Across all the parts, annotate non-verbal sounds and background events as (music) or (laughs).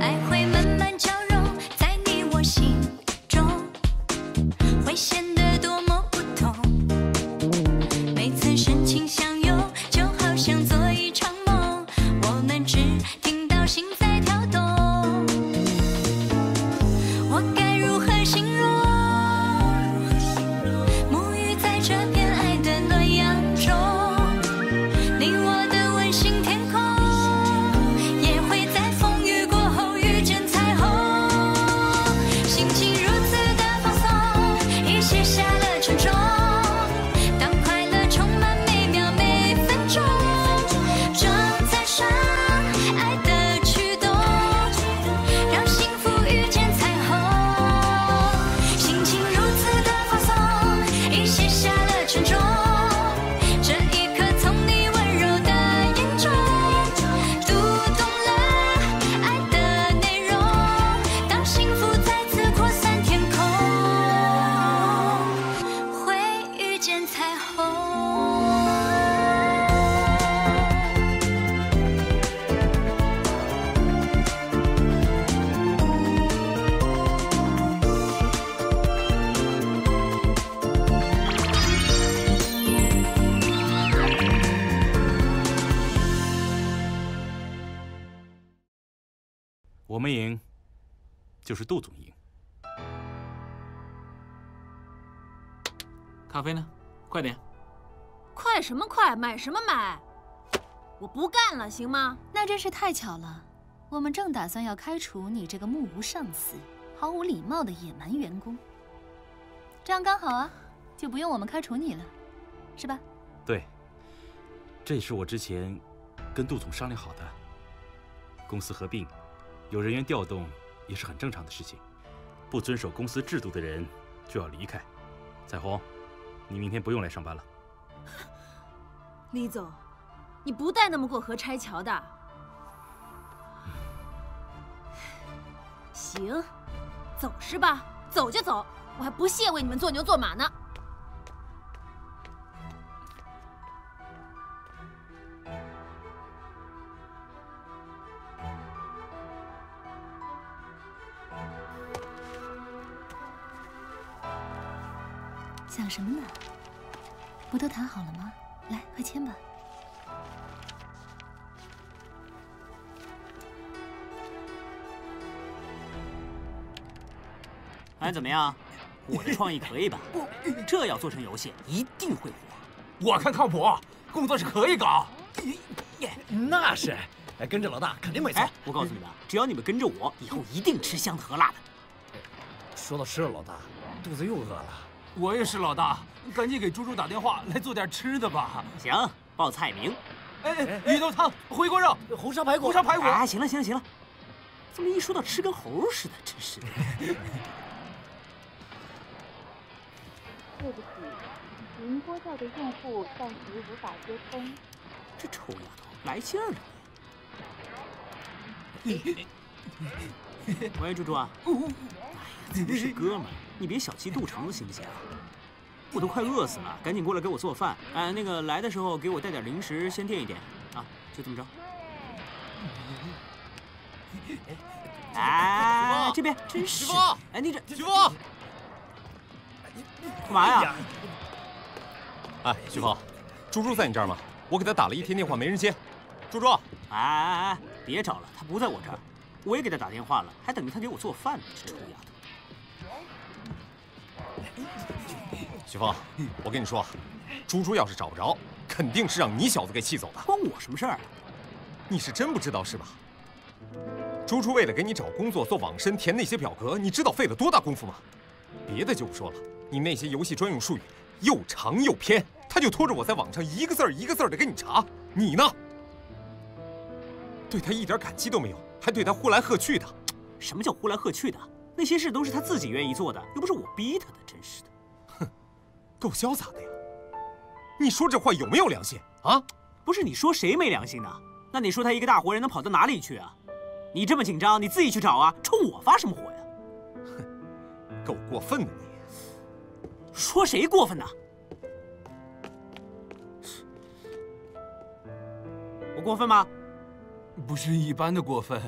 爱我们赢，就是杜总赢。咖啡呢？快点！快什么快，买什么买？我不干了，行吗？那真是太巧了，我们正打算要开除你这个目无上司、毫无礼貌的野蛮员工。这样刚好啊，就不用我们开除你了，是吧？对，这也是我之前跟杜总商量好的。公司合并，有人员调动也是很正常的事情。不遵守公司制度的人就要离开。彩虹，你明天不用来上班了。李总，你不带那么过河拆桥的。(sighs) 行，走是吧？走就走，我还不屑为你们做牛做马呢。想什么呢？不都谈好了吗？来，快签吧。哎，怎么样？我的创意可以吧？(laughs) 这要做成游戏，一定会火。我看靠谱，工作室可以搞。那是，哎，跟着老大肯定没错。哎，我告诉你们，只要你们跟着我，以后一定吃香的喝辣的。说到吃了，老大，肚子又饿了。我也是老大，赶紧给猪猪打电话来做点吃的吧。行，报菜名。哎，鱼豆汤、回锅肉、红烧排骨、红烧排骨。哎，行了行了行了，怎么一说到吃跟猴似的，真是的。对不起，您拨叫的用户暂时无法接通。这臭丫头来劲儿了！(laughs) 喂，猪猪啊！哎呀，咱们是哥们儿，你别小气肚肠子行不行？我都快饿死了，赶紧过来给我做饭。哎，那个来的时候给我带点零食，先垫一垫啊，就这么着。哎，这边真是！哎，你这徐峰，干嘛呀？哎，徐峰，猪猪在你这儿吗？我给他打了一天电话没人接。猪猪，哎哎哎，别找了，他不在我这儿。我也给他打电话了，还等着他给我做饭呢，这臭丫头。徐峰，我跟你说，猪猪要是找不着，肯定是让你小子给气走的。关我什么事儿啊？你是真不知道是吧？猪猪为了给你找工作做网申填那些表格，你知道费了多大功夫吗？别的就不说了，你那些游戏专用术语又长又偏，他就拖着我在网上一个字儿一个字儿的给你查。你呢？对他一点感激都没有，还对他呼来喝去的。什么叫呼来喝去的？那些事都是他自己愿意做的，又不是我逼他的，真是的。够潇洒的呀！你说这话有没有良心啊？不是你说谁没良心呢？那你说他一个大活人能跑到哪里去啊？你这么紧张，你自己去找啊，冲我发什么火呀？哼，够过分的你！说谁过分呢？我过分吗？不是一般的过分，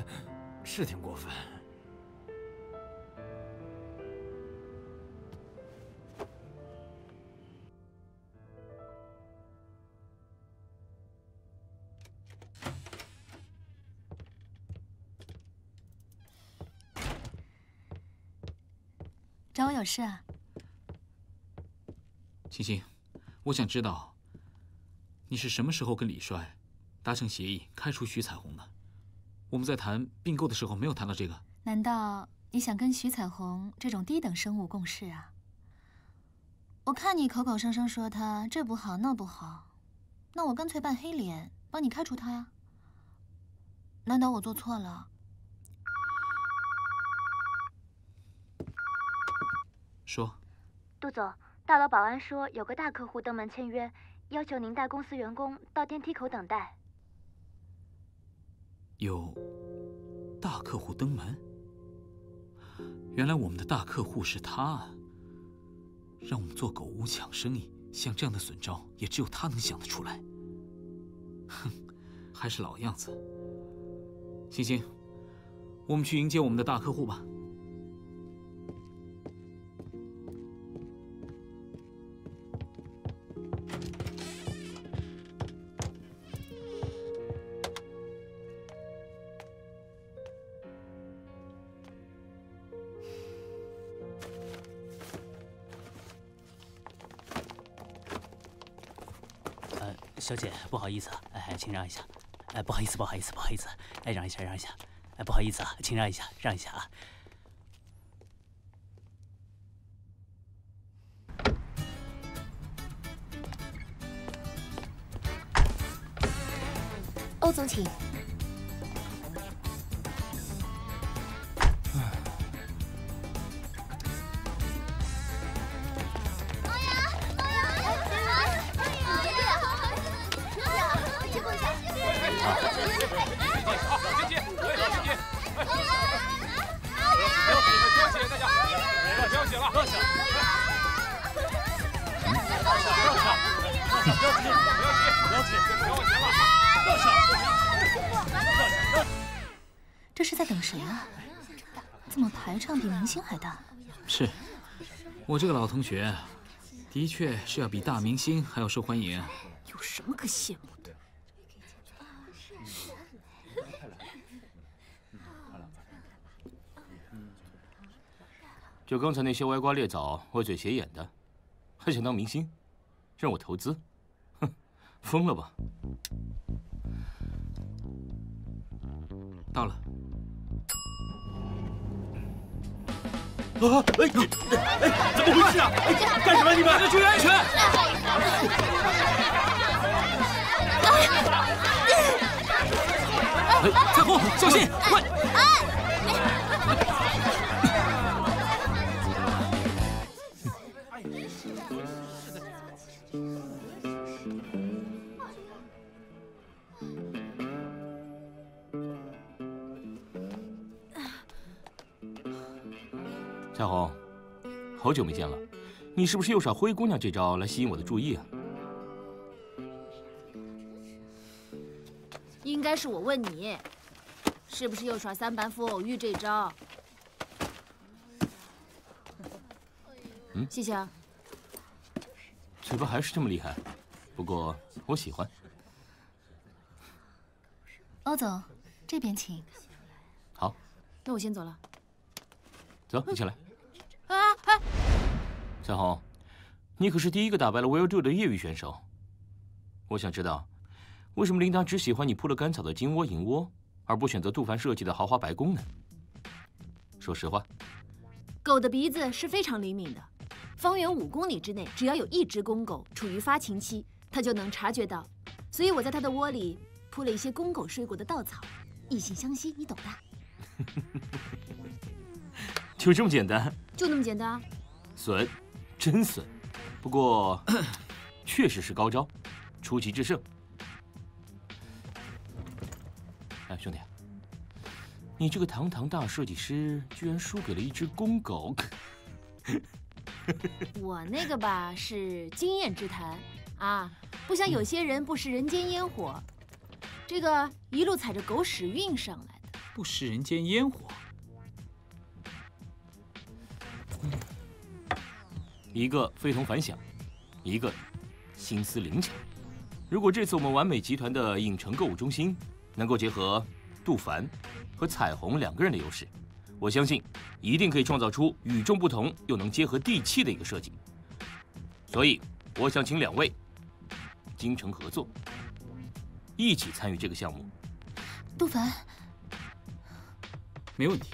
是挺过分。找我有事啊？青青，我想知道，你是什么时候跟李帅达成协议开除徐彩虹的？我们在谈并购的时候没有谈到这个。难道你想跟徐彩虹这种低等生物共事啊？我看你口口声声说他这不好那不好，那我干脆扮黑脸帮你开除他呀？难道我做错了？说，杜总，大楼保安说有个大客户登门签约，要求您带公司员工到电梯口等待。有大客户登门，原来我们的大客户是他啊！让我们做狗屋抢生意，像这样的损招也只有他能想得出来。哼，还是老样子。星星，我们去迎接我们的大客户吧。小姐，不好意思啊，哎，请让一下，哎，不好意思，不好意思，不好意思，哎，让一下，让一下，哎，不好意思啊，请让一下，让一下啊。欧总，请。星还大？是，我这个老同学，的确是要比大明星还要受欢迎。有什么可羡慕的？就刚才那些歪瓜裂枣、歪嘴斜眼的，还想当明星，让我投资？哼，疯了吧？到了。啊！哎，哎，怎么回事啊？干什么？你们注意安全！哎，彩虹，小心！快！彩虹，好久没见了，你是不是又耍灰姑娘这招来吸引我的注意啊？应该是我问你，是不是又耍三板斧偶遇这招？嗯，谢谢啊。嘴巴还是这么厉害，不过我喜欢。欧总，这边请。好，那我先走了。走，一起来。彩虹，你可是第一个打败了 Will Do 的业余选手。我想知道，为什么琳达只喜欢你铺了干草的金窝银窝，而不选择杜凡设计的豪华白宫呢？说实话，狗的鼻子是非常灵敏的，方圆五公里之内，只要有一只公狗处于发情期，它就能察觉到。所以我在它的窝里铺了一些公狗睡过的稻草，异性相吸，你懂的。(laughs) 就这么简单？就那么简单啊！损，真损。不过，确实是高招，出奇制胜。哎，兄弟，你这个堂堂大设计师，居然输给了一只公狗。(laughs) 我那个吧是经验之谈啊，不像有些人不食人间烟火，这个一路踩着狗屎运上来的。不食人间烟火。一个非同凡响，一个心思灵巧。如果这次我们完美集团的影城购物中心能够结合杜凡和彩虹两个人的优势，我相信一定可以创造出与众不同又能结合地气的一个设计。所以，我想请两位精诚合作，一起参与这个项目。杜凡，没问题。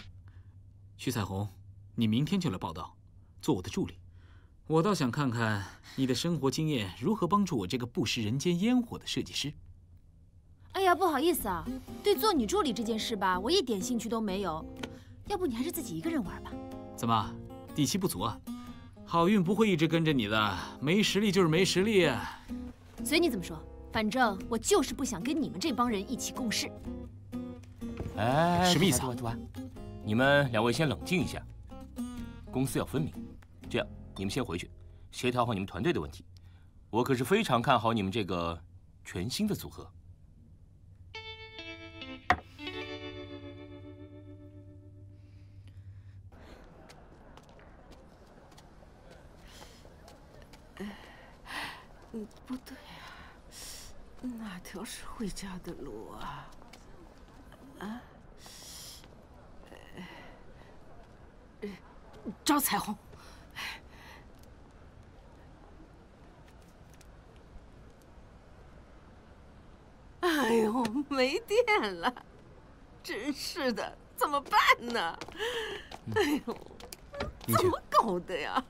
徐彩虹，你明天就来报道，做我的助理。我倒想看看你的生活经验如何帮助我这个不食人间烟火的设计师。哎呀，不好意思啊，对做女助理这件事吧，我一点兴趣都没有。要不你还是自己一个人玩吧。怎么，底气不足啊？好运不会一直跟着你的，没实力就是没实力。随你怎么说，反正我就是不想跟你们这帮人一起共事。哎，什么意思啊？你们两位先冷静一下，公私要分明。这样。你们先回去，协调好你们团队的问题。我可是非常看好你们这个全新的组合。嗯，不对啊，哪条是回家的路啊？啊？找彩虹。哎呦，没电了，真是的，怎么办呢？哎呦，怎么搞的呀？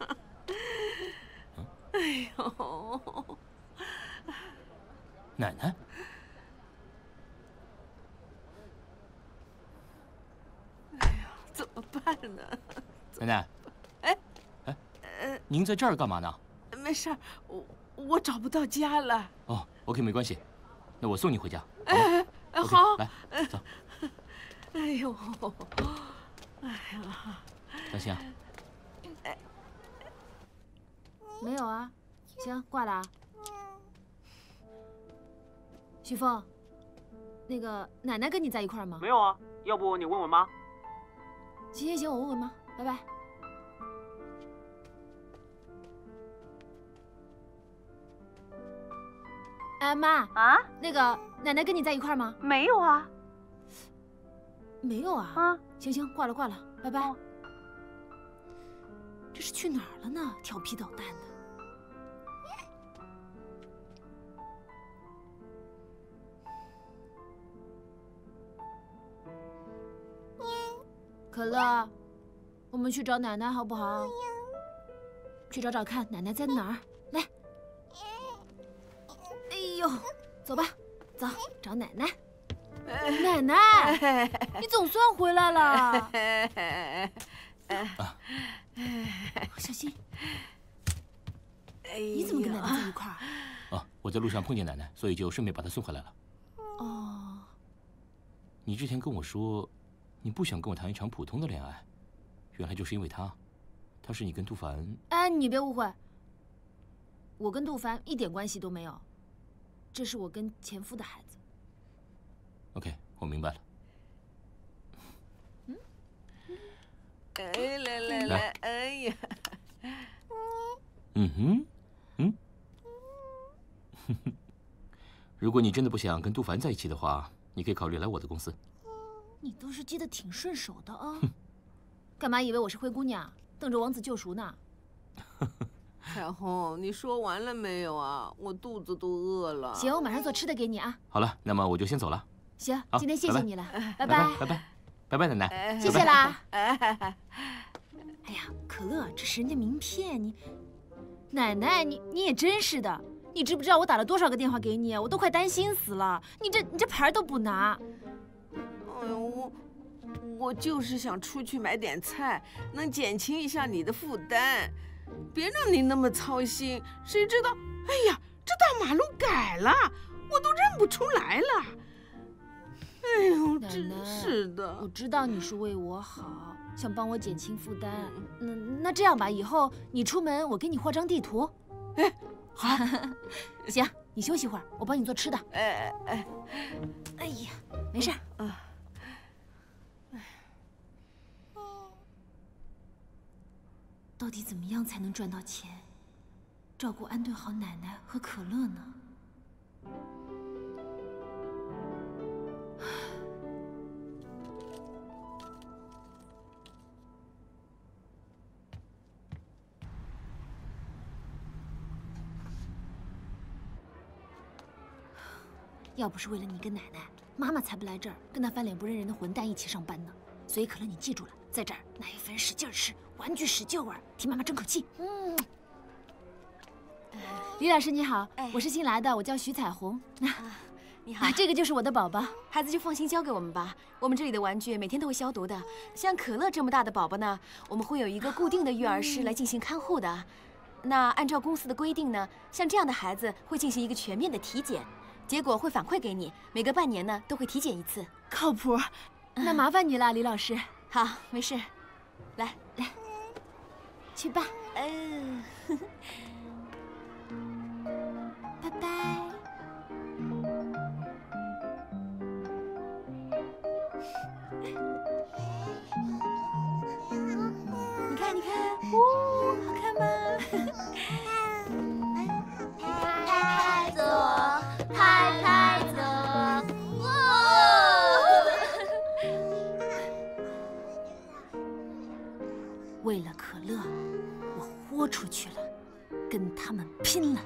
哎呦，奶奶，哎呀，怎么办呢？奶奶，哎，哎，您在这儿干嘛呢？没事，我我找不到家了。哦，OK，没关系。那我送你回家。哎，好，来，走。(laughs) 哎呦，哎呀，小心啊。没有啊，行，挂了啊。徐峰，那个奶奶跟你在一块吗？没有啊，要不你问问妈。行行行，我问问妈，拜拜。哎妈啊，那个奶奶跟你在一块吗？没有啊，没有啊。啊，行行，挂了挂了，拜拜。这是去哪儿了呢？调皮捣蛋的。可乐，我们去找奶奶好不好？去找找看奶奶在哪儿。呦，走吧，走找奶奶。奶奶，(laughs) 你总算回来了。(laughs) 啊小心。你怎么跟奶奶在一块儿？啊，我在路上碰见奶奶，所以就顺便把她送回来了。哦。你之前跟我说，你不想跟我谈一场普通的恋爱，原来就是因为他，他是你跟杜凡。哎，你别误会，我跟杜凡一点关系都没有。这是我跟前夫的孩子。OK，我明白了。嗯，哎，来来来，哎呀，嗯哼，嗯，(laughs) 如果你真的不想跟杜凡在一起的话，你可以考虑来我的公司。你倒是接的挺顺手的啊！(laughs) 干嘛以为我是灰姑娘，等着王子救赎呢？(laughs) 彩虹，你说完了没有啊？我肚子都饿了。行，我马上做吃的给你啊。好了，那么我就先走了。行，今天谢谢你了，拜拜拜拜拜拜拜，奶奶，谢谢啦。哎呀，可乐，这是人家名片，你奶奶，你你也真是的，你知不知道我打了多少个电话给你，我都快担心死了，你这你这牌都不拿。哎呦，我我就是想出去买点菜，能减轻一下你的负担。别让你那么操心，谁知道？哎呀，这大马路改了，我都认不出来了。哎呦，真是的！我知道你是为我好，想帮我减轻负担。那那这样吧，以后你出门我给你画张地图。哎，好，(laughs) 行，你休息会儿，我帮你做吃的。哎哎哎呀，没事。啊。到底怎么样才能赚到钱，照顾安顿好奶奶和可乐呢？要不是为了你跟奶奶，妈妈才不来这儿跟那翻脸不认人的混蛋一起上班呢。所以可乐，你记住了，在这儿奶粉使劲吃，玩具使劲玩，替妈妈争口气。嗯。李老师你好，我是新来的，我叫徐彩虹。你好，这个就是我的宝宝，孩子就放心交给我们吧。我们这里的玩具每天都会消毒的。像可乐这么大的宝宝呢，我们会有一个固定的育儿师来进行看护的。那按照公司的规定呢，像这样的孩子会进行一个全面的体检，结果会反馈给你，每隔半年呢都会体检一次，靠谱。那麻烦你了，李老师。好，没事，来来，去吧。嗯，(laughs) 拜拜。出去了，跟他们拼了！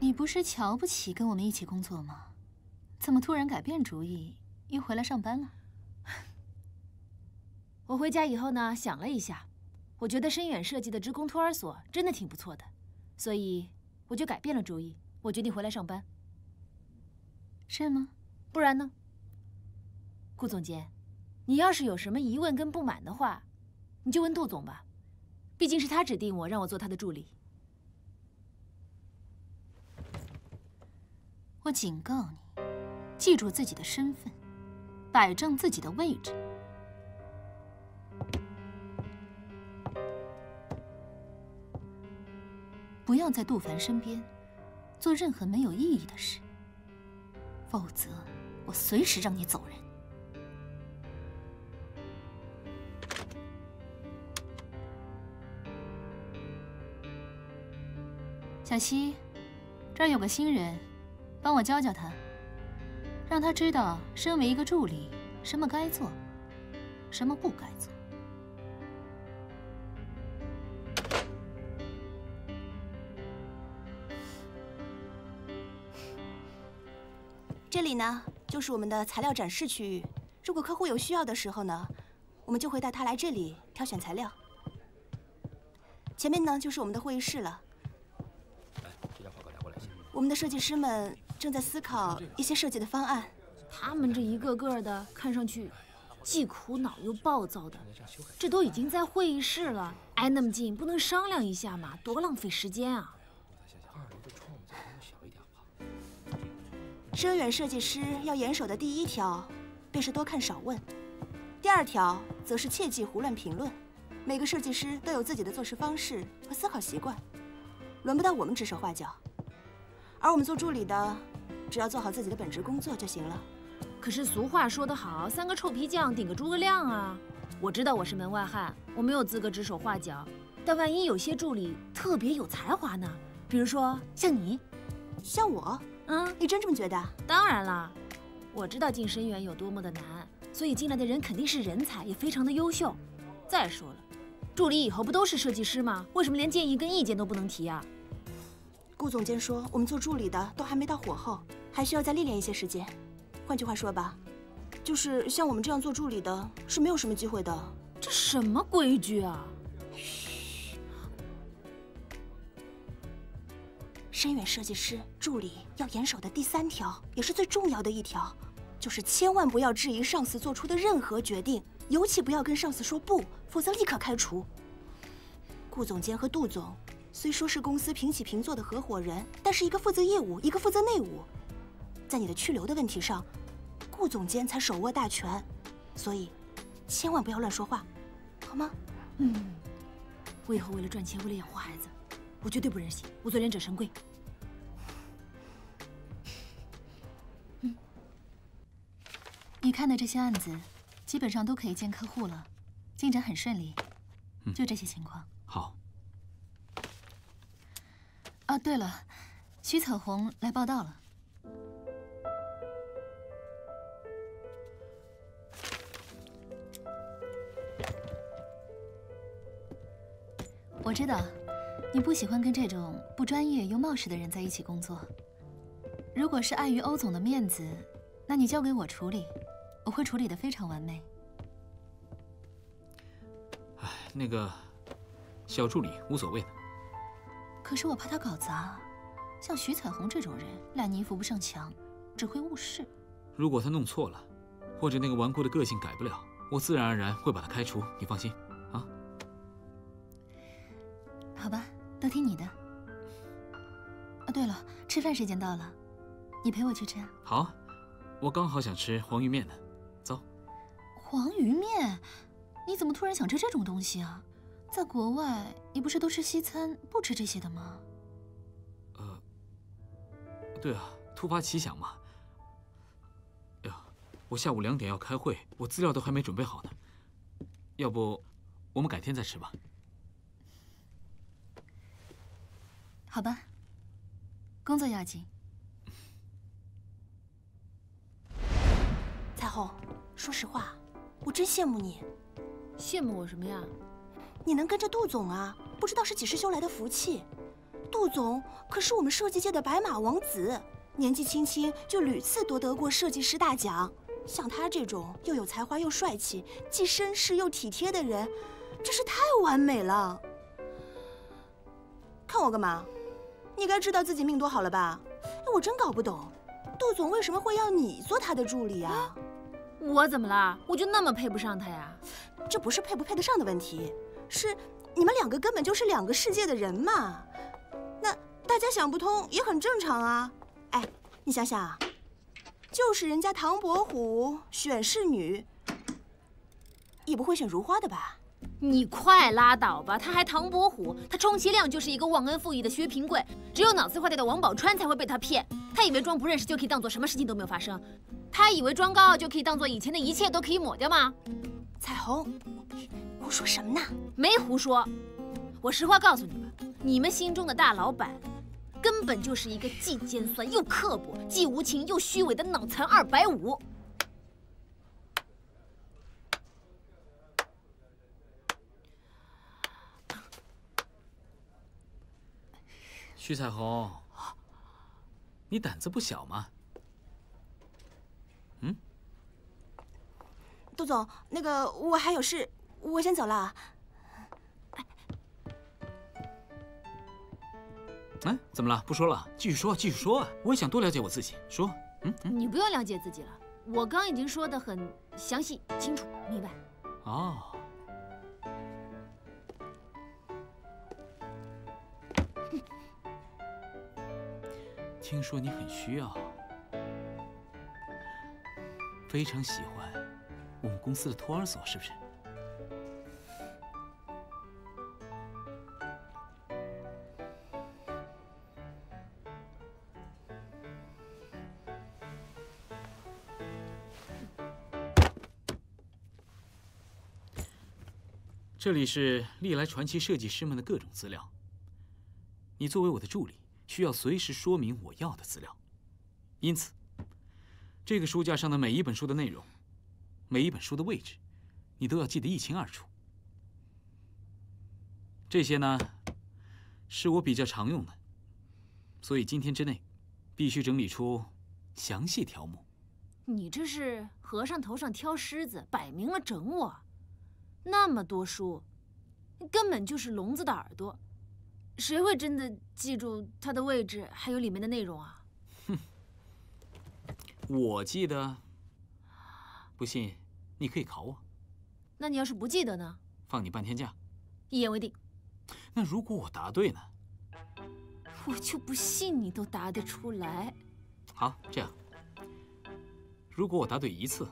你不是瞧不起跟我们一起工作吗？怎么突然改变主意，又回来上班了？(laughs) 我回家以后呢，想了一下，我觉得深远设计的职工托儿所真的挺不错的，所以我就改变了主意，我决定回来上班。是吗？不然呢？顾总监，你要是有什么疑问跟不满的话，你就问杜总吧，毕竟是他指定我让我做他的助理。我警告你，记住自己的身份，摆正自己的位置。不要在杜凡身边做任何没有意义的事，否则我随时让你走人。小西，这儿有个新人，帮我教教他，让他知道身为一个助理，什么该做，什么不该做。这里呢，就是我们的材料展示区域。如果客户有需要的时候呢，我们就会带他来这里挑选材料。前面呢，就是我们的会议室了。我们的设计师们正在思考一些设计的方案。他们这一个个的看上去既苦恼又暴躁的，这都已经在会议室了，挨那么近，不能商量一下吗？多浪费时间啊！深远设计师要严守的第一条，便是多看少问；第二条，则是切忌胡乱评论。每个设计师都有自己的做事方式和思考习惯，轮不到我们指手画脚。而我们做助理的，只要做好自己的本职工作就行了。可是俗话说得好，三个臭皮匠顶个诸葛亮啊！我知道我是门外汉，我没有资格指手画脚，但万一有些助理特别有才华呢？比如说像你，像我。嗯，你真这么觉得？当然了，我知道进深远有多么的难，所以进来的人肯定是人才，也非常的优秀。再说了，助理以后不都是设计师吗？为什么连建议跟意见都不能提啊？顾总监说，我们做助理的都还没到火候，还需要再历练一些时间。换句话说吧，就是像我们这样做助理的，是没有什么机会的。这什么规矩啊？深远设计师助理要严守的第三条，也是最重要的一条，就是千万不要质疑上司做出的任何决定，尤其不要跟上司说不，否则立刻开除。顾总监和杜总虽说是公司平起平坐的合伙人，但是一个负责业务，一个负责内务，在你的去留的问题上，顾总监才手握大权，所以千万不要乱说话，好吗？嗯，我以后为了赚钱，为了养活孩子，我绝对不忍心，我做忍者神龟。你看的这些案子，基本上都可以见客户了。进展很顺利，就这些情况。好。啊，对了，徐彩虹来报道了。我知道，你不喜欢跟这种不专业又冒失的人在一起工作。如果是碍于欧总的面子，那你交给我处理，我会处理的非常完美。哎，那个小助理无所谓的。可是我怕他搞砸，像徐彩虹这种人，烂泥扶不上墙，只会误事。如果他弄错了，或者那个顽固的个性改不了，我自然而然会把他开除。你放心，啊。好吧，都听你的。啊，对了，吃饭时间到了，你陪我去吃啊。好，我刚好想吃黄鱼面呢，走。黄鱼面？你怎么突然想吃这种东西啊？在国外，你不是都吃西餐，不吃这些的吗？呃，对啊，突发奇想嘛。哎呀，我下午两点要开会，我资料都还没准备好呢。要不，我们改天再吃吧。好吧，工作要紧。彩虹，说实话，我真羡慕你。羡慕我什么呀？你能跟着杜总啊，不知道是几世修来的福气。杜总可是我们设计界的白马王子，年纪轻轻就屡次夺得过设计师大奖。像他这种又有才华又帅气，既绅士又体贴的人，真是太完美了。看我干嘛？你该知道自己命多好了吧？哎，我真搞不懂，杜总为什么会要你做他的助理啊？我怎么了？我就那么配不上他呀？这不是配不配得上的问题。是你们两个根本就是两个世界的人嘛？那大家想不通也很正常啊。哎，你想想啊，就是人家唐伯虎选侍女，也不会选如花的吧？你快拉倒吧！他还唐伯虎，他充其量就是一个忘恩负义的薛平贵，只有脑子坏掉的王宝钏才会被他骗。他以为装不认识就可以当做什么事情都没有发生？他以为装高傲就可以当做以前的一切都可以抹掉吗？彩虹。胡说什么呢？没胡说，我实话告诉你们，你们心中的大老板，根本就是一个既尖酸又刻薄、既无情又虚伪的脑残二百五。徐彩虹，你胆子不小嘛？嗯？杜总，那个我还有事。我先走了。哎，怎么了？不说了？继续说，继续说啊！我也想多了解我自己。说，嗯，你不用了解自己了，我刚已经说的很详细、清楚、明白。哦。(laughs) 听说你很需要，非常喜欢我们公司的托儿所，是不是？这里是历来传奇设计师们的各种资料。你作为我的助理，需要随时说明我要的资料。因此，这个书架上的每一本书的内容，每一本书的位置，你都要记得一清二楚。这些呢，是我比较常用的，所以今天之内，必须整理出详细条目。你这是和尚头上挑虱子，摆明了整我。那么多书，根本就是聋子的耳朵，谁会真的记住它的位置，还有里面的内容啊？哼，我记得。不信，你可以考我。那你要是不记得呢？放你半天假。一言为定。那如果我答对呢？我就不信你都答得出来。好，这样，如果我答对一次，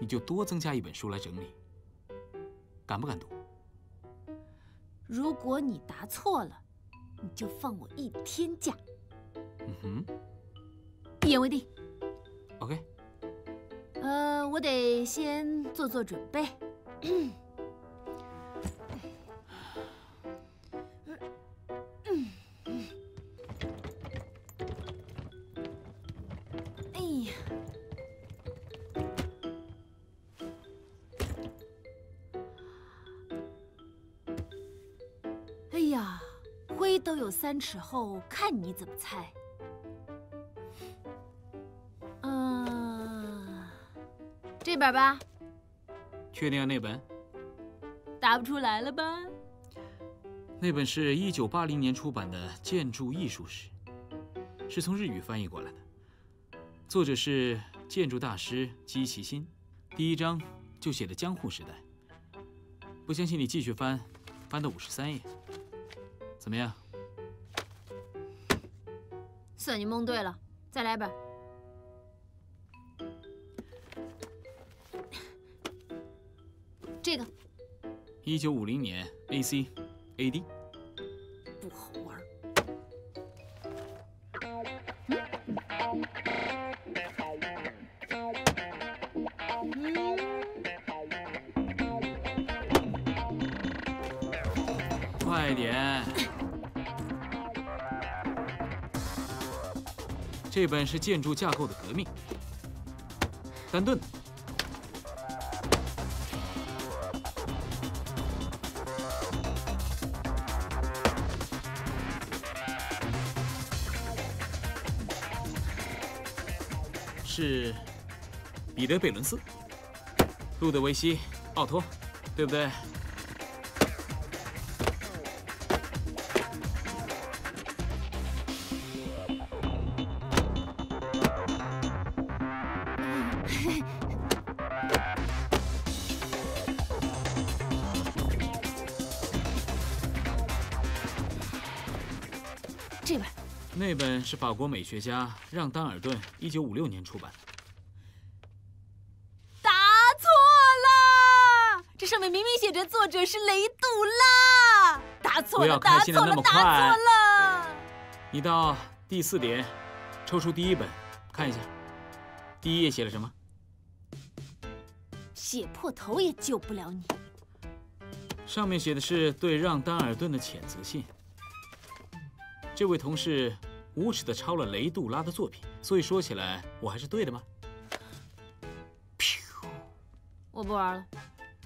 你就多增加一本书来整理。敢不敢读？如果你答错了，你就放我一天假。嗯哼，一言为定。OK。呃，我得先做做准备。灰都有三尺厚，看你怎么猜。嗯，这本吧，确定要那本？答不出来了吧？那本是一九八零年出版的《建筑艺术史》，是从日语翻译过来的，作者是建筑大师姬其新。第一章就写的江户时代。不相信你继续翻，翻到五十三页，怎么样？你蒙对了，再来一本。这个一九五零年，A C，A D 这本是建筑架构的革命。丹顿，是彼得·贝伦斯、路德维希·奥托，对不对？那本是法国美学家让·丹尔顿一九五六年出版的。答错了，这上面明明写着作者是雷杜拉。答错了，答错了，答错了。你到第四点，抽出第一本，看一下，第一页写了什么？写破头也救不了你。上面写的是对让·丹尔顿的谴责信。这位同事无耻的抄了雷杜拉的作品，所以说起来我还是对的吗？我不玩了，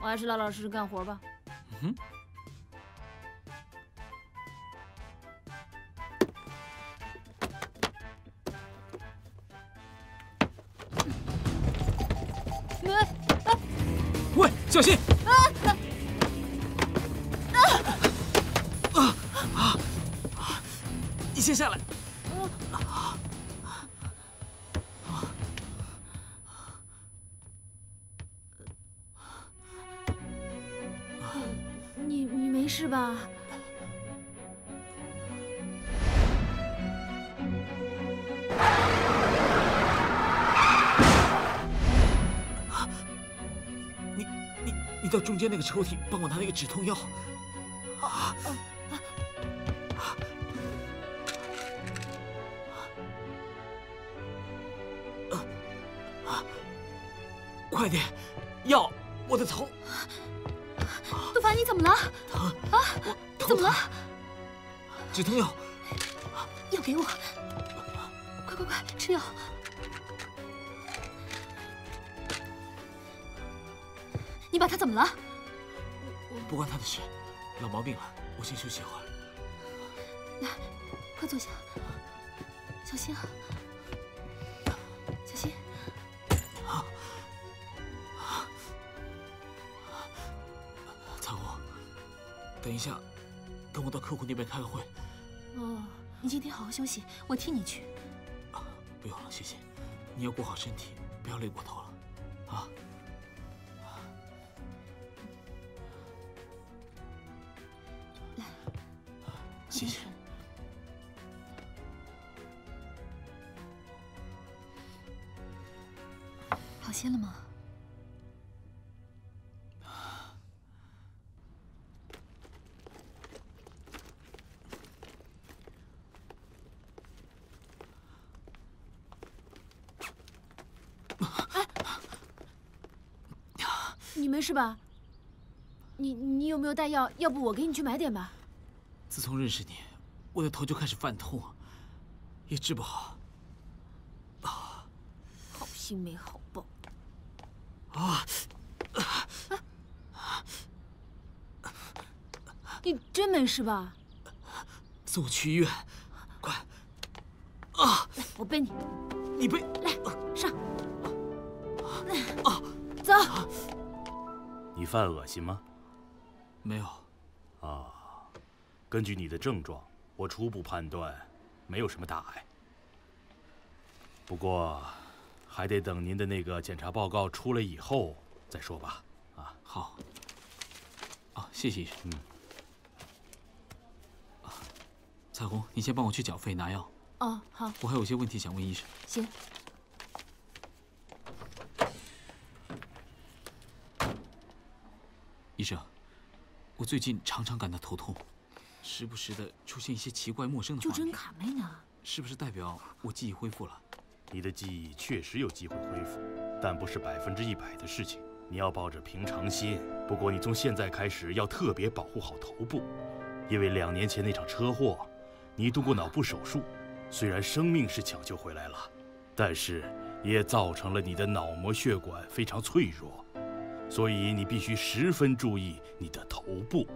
我还是老老实实干活吧。嗯哼，喂，小心！啊啊啊啊！你先下来。你你没事吧？你你你到中间那个抽屉帮我拿那个止痛药。好了，谢谢。你要顾好身体，不要累过头了，啊。你没事吧？你你有没有带药？要不我给你去买点吧。自从认识你，我的头就开始犯痛，也治不好。啊好心没好报。啊！你真没事吧？送我去医院，快！啊！来，我背你。你背。来，上。啊！走。你犯恶心吗？没有。啊，根据你的症状，我初步判断没有什么大碍。不过，还得等您的那个检查报告出来以后再说吧。啊，好。啊，谢谢医生。嗯。彩虹，你先帮我去缴费拿药。哦，好。我还有些问题想问医生。行。医生，我最近常常感到头痛，时不时的出现一些奇怪陌生的画面。就真卡没呢？是不是代表我记忆恢复了？你的记忆确实有机会恢复，但不是百分之一百的事情。你要抱着平常心。不过你从现在开始要特别保护好头部，因为两年前那场车祸，你动过脑部手术，虽然生命是抢救回来了，但是也造成了你的脑膜血管非常脆弱，所以你必须十分注意你的头部，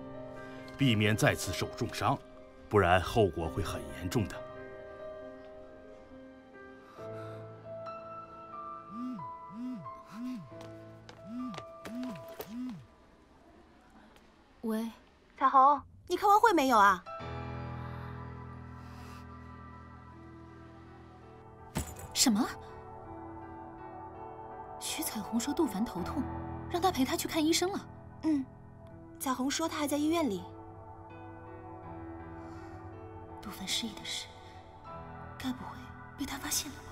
避免再次受重伤，不然后果会很严重的。喂，彩虹，你开完会没有啊？什么？徐彩虹说杜凡头痛，让他陪他去看医生了。嗯，彩虹说他还在医院里。杜凡失忆的事，该不会被他发现了吧？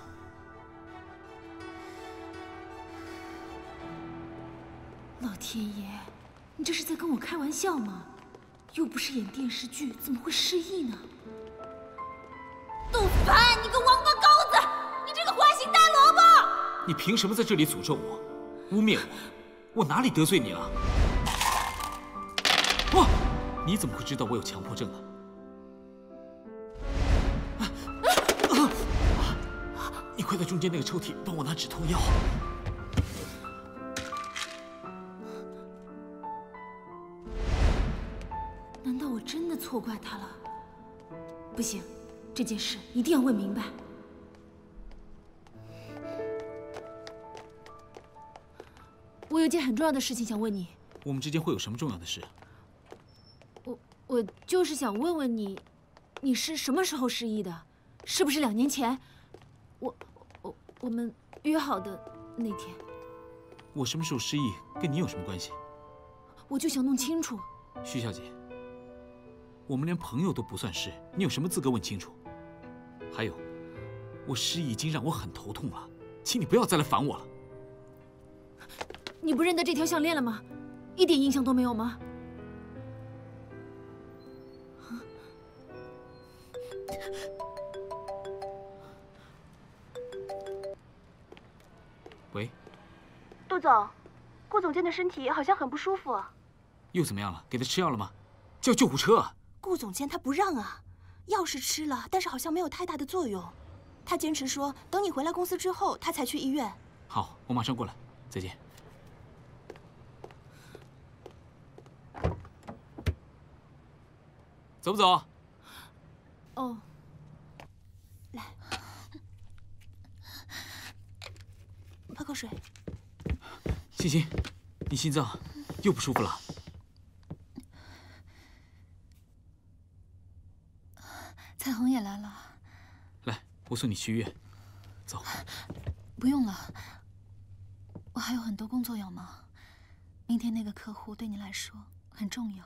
老天爷！你这是在跟我开玩笑吗？又不是演电视剧，怎么会失忆呢？杜凡，你个王八羔子！你这个花心大萝卜！你凭什么在这里诅咒我，污蔑我？我哪里得罪你了？哇！你怎么会知道我有强迫症呢？你快到中间那个抽屉帮我拿止痛药。难道我真的错怪他了？不行，这件事一定要问明白。我有件很重要的事情想问你。我们之间会有什么重要的事？我我就是想问问你，你是什么时候失忆的？是不是两年前？我我我们约好的那天。我什么时候失忆，跟你有什么关系？我就想弄清楚。徐小姐，我们连朋友都不算是，你有什么资格问清楚？还有，我失忆已经让我很头痛了，请你不要再来烦我了。你不认得这条项链了吗？一点印象都没有吗？喂，杜总，顾总监的身体好像很不舒服。又怎么样了？给他吃药了吗？叫救护车！顾总监他不让啊，药是吃了，但是好像没有太大的作用。他坚持说等你回来公司之后，他才去医院。好，我马上过来。再见。走不走？哦。来，喝口水。欣欣，你心脏又不舒服了。彩虹也来了。来，我送你去医院。走。不用了，我还有很多工作要忙。明天那个客户对你来说很重要。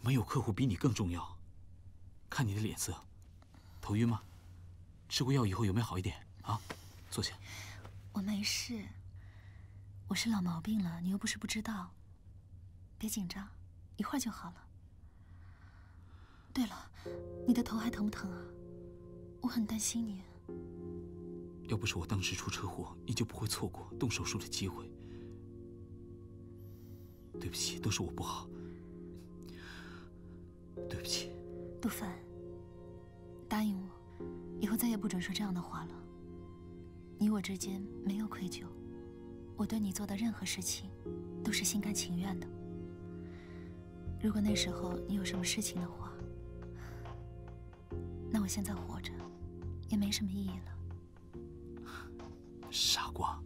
没有客户比你更重要。看你的脸色，头晕吗？吃过药以后有没有好一点？啊，坐下。我没事，我是老毛病了，你又不是不知道。别紧张，一会儿就好了。对了，你的头还疼不疼啊？我很担心你。要不是我当时出车祸，你就不会错过动手术的机会。对不起，都是我不好。对不起。不凡，答应我，以后再也不准说这样的话了。你我之间没有愧疚，我对你做的任何事情都是心甘情愿的。如果那时候你有什么事情的话，那我现在活着也没什么意义了。傻瓜，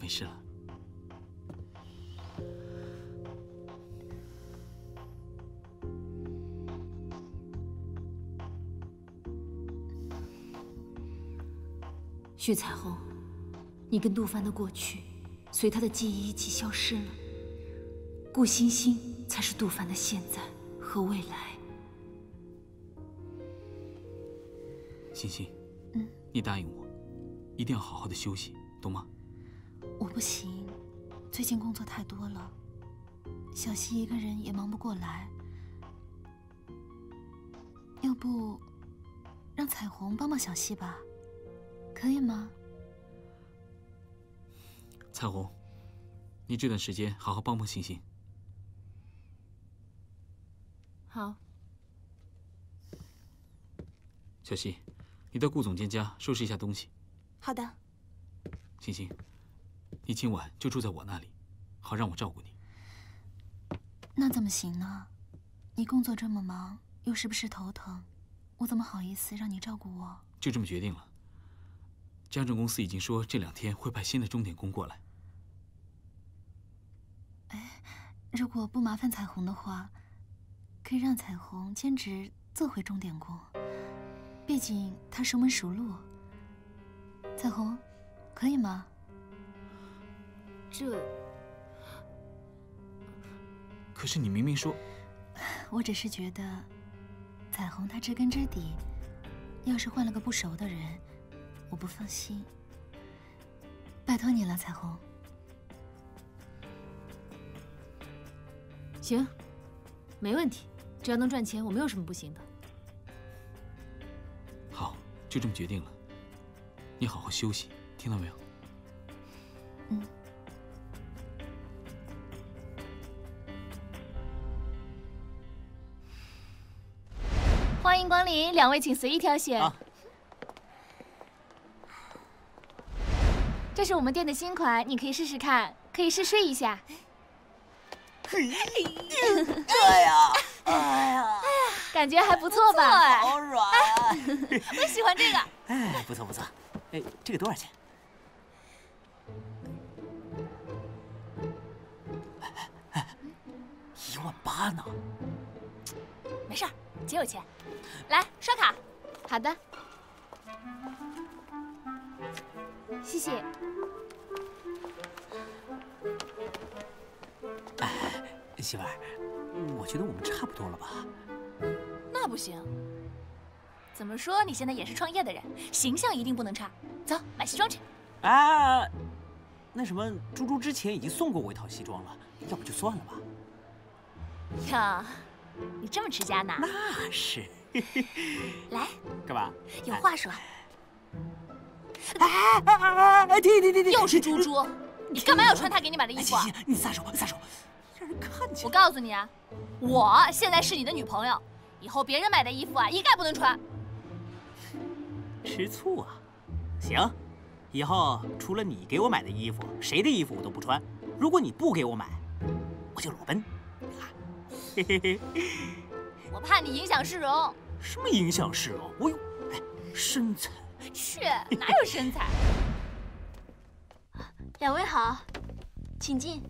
没事了。许彩虹，你跟杜凡的过去，随他的记忆一起消失了。顾欣欣才是杜凡的现在和未来。欣欣，嗯，你答应我，一定要好好的休息，懂吗？我不行，最近工作太多了，小溪一个人也忙不过来。要不，让彩虹帮帮小溪吧，可以吗？彩虹，你这段时间好好帮帮星星。好，小溪，你到顾总监家收拾一下东西。好的。星星，你今晚就住在我那里，好让我照顾你。那怎么行呢？你工作这么忙，又时不时头疼，我怎么好意思让你照顾我？就这么决定了。家政公司已经说这两天会派新的钟点工过来。哎，如果不麻烦彩虹的话，可以让彩虹兼职做回钟点工，毕竟她熟门熟路。彩虹，可以吗？这……可是你明明说 (laughs)…… 我只是觉得，彩虹她知根知底，要是换了个不熟的人，我不放心。拜托你了，彩虹。行，没问题，只要能赚钱，我没有什么不行的。好，就这么决定了。你好好休息，听到没有？嗯。欢迎光临，两位请随意挑选。啊这是我们店的新款，你可以试试看，可以试睡一下。哎呀，哎呀，感觉还不错吧？好软啊！我喜欢这个。哎，不错不错。哎，这个多少钱？一万八呢。没事儿，姐有钱。来，刷卡。好的。谢谢。哎，媳妇儿，我觉得我们差不多了吧？那不行。怎么说，你现在也是创业的人，形象一定不能差。走，买西装去。啊，那什么，猪猪之前已经送过我一套西装了，要不就算了吧。哟，你这么持家呢？那是。来，干嘛？有话说。(laughs) 哎哎哎！停停停停！又是猪猪，你干嘛要穿他给你买的衣服啊？行行，你撒手撒手，让人看见。我告诉你啊，我现在是你的女朋友，以后别人买的衣服啊，一概不能穿。吃醋啊？行，以后除了你给我买的衣服，谁的衣服我都不穿。如果你不给我买，我就裸奔。嘿嘿嘿。我怕你影响市容。什么影响市容？我有哎身材。去，哪有身材？(laughs) 两位好，请进。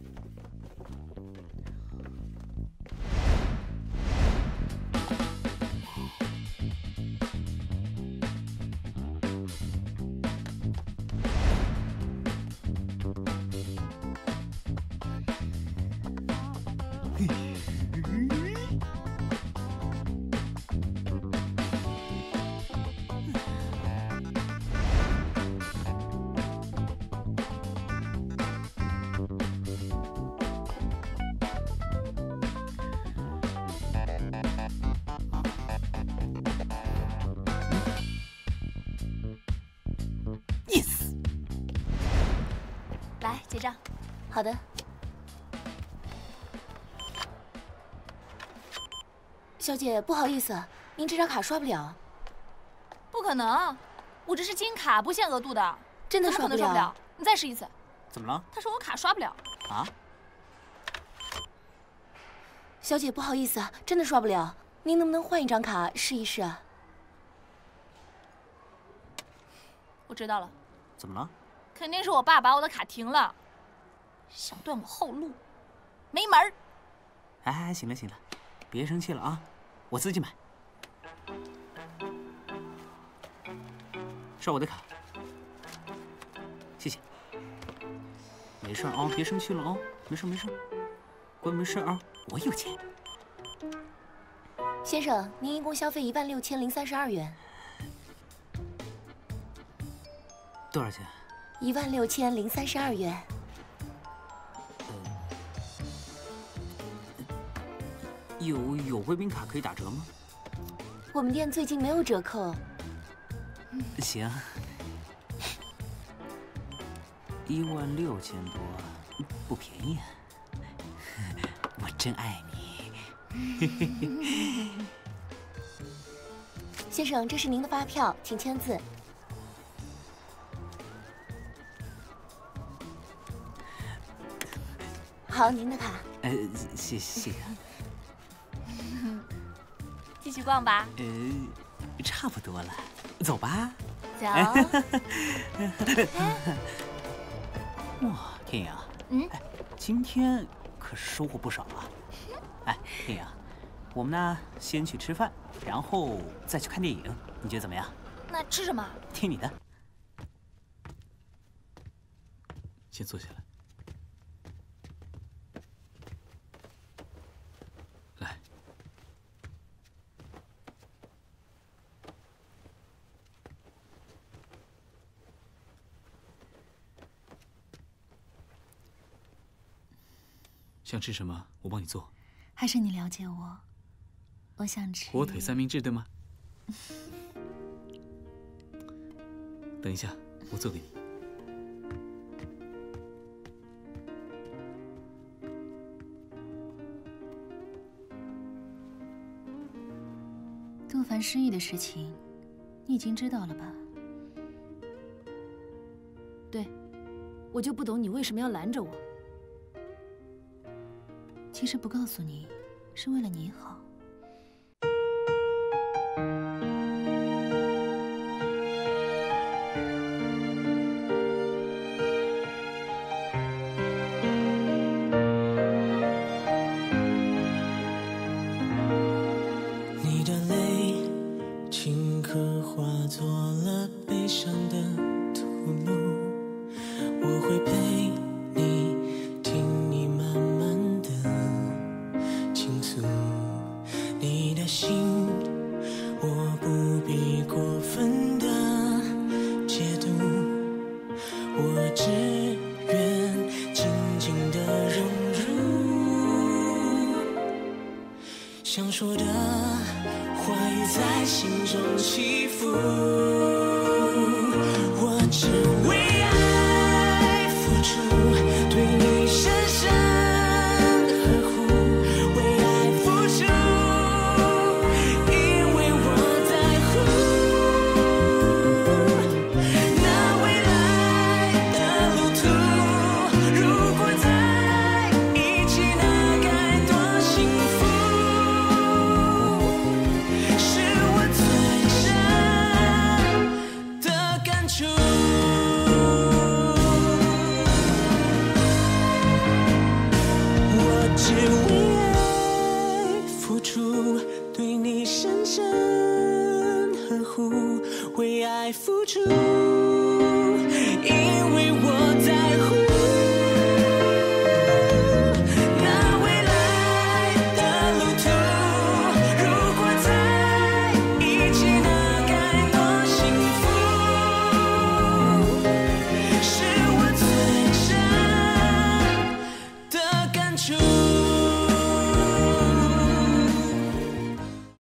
小姐，不好意思，您这张卡刷不了。不可能，我这是金卡，不限额度的，真的怎么可能刷不刷不了了？你再试一次。怎么了？他说我卡刷不了。啊？小姐，不好意思啊，真的刷不了。您能不能换一张卡试一试啊？我知道了，怎么了？肯定是我爸把我的卡停了，想断我后路，没门儿。哎哎，行了行了，别生气了啊，我自己买。刷我的卡，谢谢。没事啊，别生气了啊，没事没事，乖没事啊，我有钱。先生，您一共消费一万六千零三十二元，多少钱？一万六千零三十二元。有有贵宾卡可以打折吗？我们店最近没有折扣。行，一万六千多，不便宜啊。我真爱你。(laughs) 先生，这是您的发票，请签字。好，您的卡。呃，谢谢。继续逛吧。呃，差不多了，走吧。走。(laughs) 哇，天颖，嗯，今天可是收获不少啊。(laughs) 哎，天颖，我们呢先去吃饭，然后再去看电影，你觉得怎么样？那吃什么？听你的。先坐下。来，想吃什么？我帮你做。还是你了解我，我想吃火腿三明治，对吗？等一下，我做给你。杜凡失忆的事情，你已经知道了吧？对，我就不懂你为什么要拦着我。其实不告诉你，是为了你好。想说的话语在心中起伏，我只